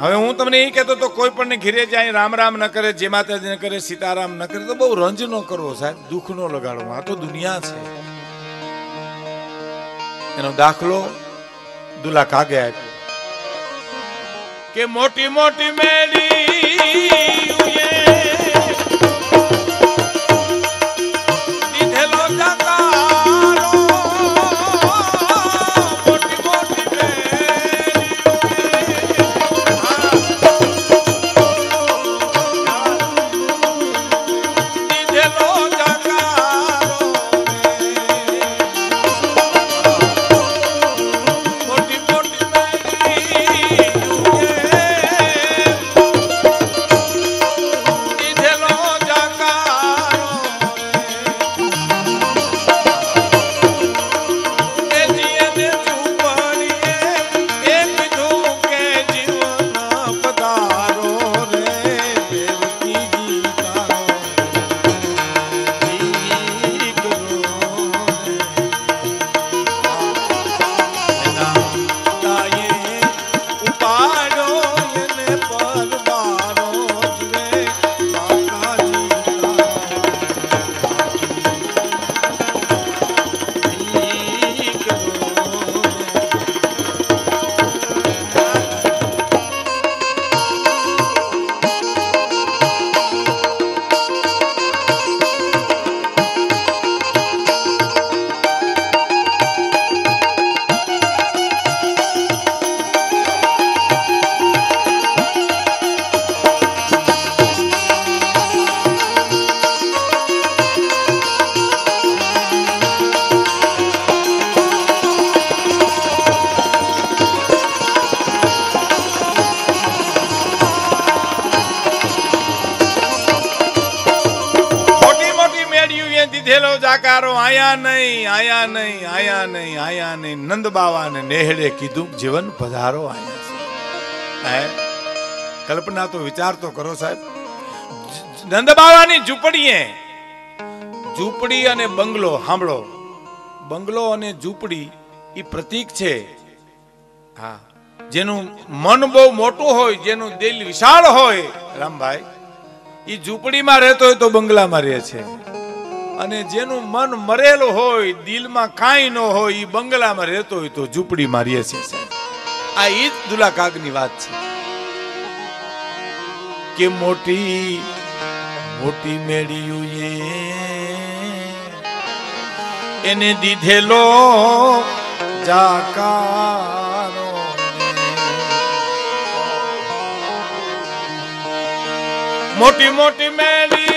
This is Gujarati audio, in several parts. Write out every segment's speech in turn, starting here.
હવે હું તમને એ કહેતો તો કોઈ પણ ઘીરે જાય, રામ રામ ન કરે, જે માતાજી ન કરે, સીતારામ ન કરે, તો બહુ રંજ ન કરવો સાહેબ, દુઃખ નો લગાડવો, આ તો દુનિયા છે. એનો દાખલો દુલા કાગે આપ્યો. કે મોટી મોટી મેળી દીધેલો જાકારો, આયા નહીં આયા નહીં આયા નહીં આયા નહીં. નંદ બાવાને નેહડે કીધું, જીવન પધારો આયા હે? કલ્પના તો વિચાર તો કરો સાહેબ. નંદ બાવાની ઝૂંપડીએ. ઝૂંપડી અને બંગલો, સાંભળો. બંગલો અને ઝૂંપડી એ પ્રતીક છે. હા. જેનું મન બહુ મોટું હોય, જેનું દિલ વિશાળ હોય. રામભાઈ એ ઝૂંપડીમાં રહેતો હોય તો બંગલામાં રહે છે. અને જેનું મન મરેલું હોય, દિલમાં કાંઈ ન હોય એ બંગલામાં રહેતો હોય તો ઝૂંપડીમાં રહે છે. આ એ જ દુલાકાગની વાત છે કે મોટી મોટી મેળ્યું એ એને દીધેલો જાકારો મોટી મોટી મેલી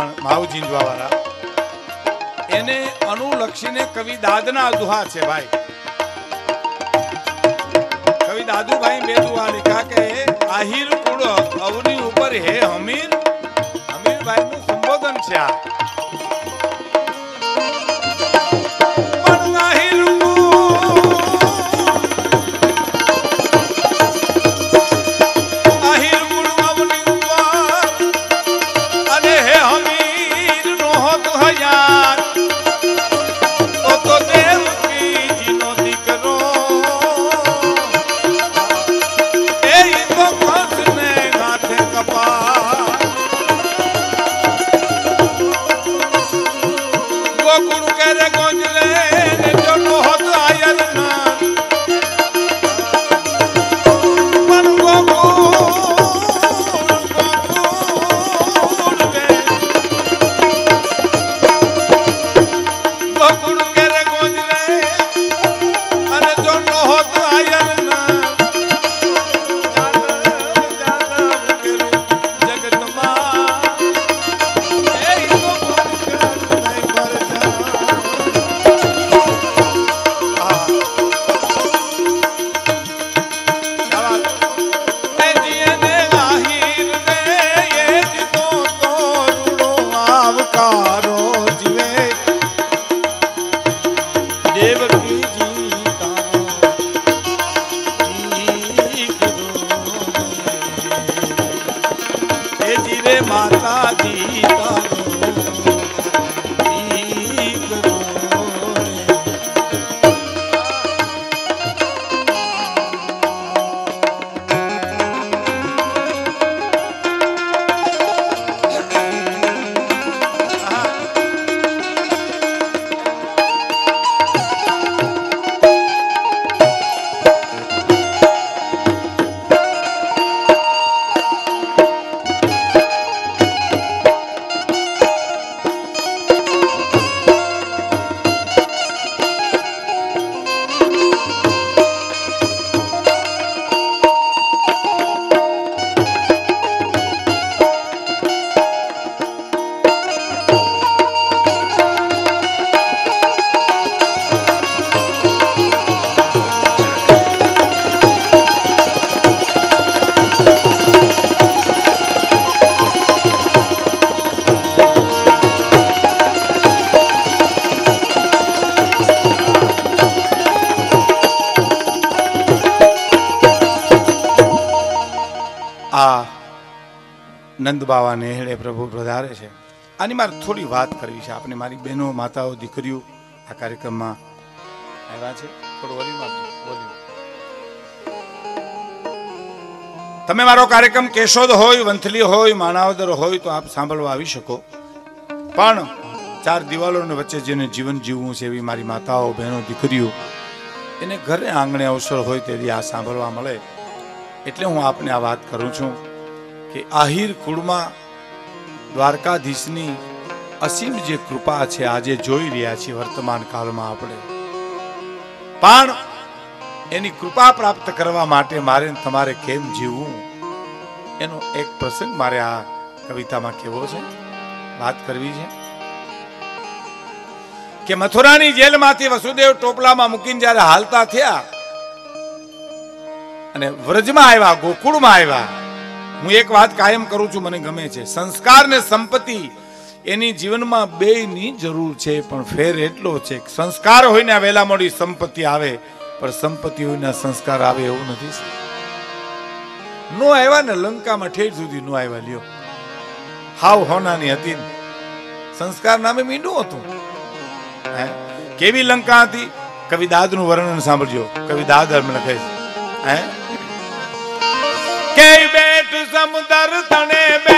અમીર માવ માવજીંજવા વાળા એને અનુલક્ષીને કવિ દાદના દુહા છે ભાઈ. કવિ દાદુભાઈ બે દુહા લીધા કે આહિર કુળ અવની ઉપર હે હમીર. હમીરભાઈ નું સંબોધન છે આ. God. નંદ નેહળે પ્રભુ પધારે છે. આની મારે થોડી વાત કરવી છે. આપણે મારી બહેનો, માતાઓ, દીકરીઓ આ કાર્યક્રમમાં આવ્યા છે. તમે મારો કાર્યક્રમ કેશોદ હોય, વંથલી હોય, માણાવદર હોય તો આપ સાંભળવા આવી શકો. પણ ચાર દિવાલોની વચ્ચે જેને જીવન જીવવું છે એવી મારી માતાઓ, બહેનો, દીકરીઓ, એને ઘરે આંગણે અવસર હોય તેથી આ સાંભળવા મળે. એટલે હું આપને આ વાત કરું છું. કે આહિર કુળમાં દ્વારકાધીશની અસીમ જે કૃપા છે, આજે જોઈ રહ્યા છીએ વર્તમાન કાળમાં આપણે. પણ એની કૃપા પ્રાપ્ત કરવા માટે મારે તમારે કેમ જીવવું? એનો એક પ્રસંગ મારે આ કવિતામાં કેવો છે? વાત કરવી છે? કે મથુરાની જેલમાંથી વસુદેવ ટોપલામાં મૂકીને જ્યારે હાલતા થયા અને વ્રજમાં આવ્યા, ગોકુળમાં આવ્યા હું એક વાત કાયમ કરું છું, મને ગમે છે. સંસ્કાર ને સંપત્તિ એની જીવનમાં બેયની જરૂર છે, પણ ફેર એટલો છે સંસ્કાર હોય ને વહેલા મોડી સંપત્તિ આવે, પણ સંપત્તિ હોય ને સંસ્કાર આવે એવું નથી નો આવ્યા ને લંકામાં ઠેઠ સુધી નો આવ્યા, લ્યો. હાવ હોનાની હતી સંસ્કાર નામે મીંડું હતું? કેવી લંકા હતી? કવિ દાદનું વર્ણન સાંભળજો. કવિ દાદ મને કહે હે? ਦਮ ਤਣੇ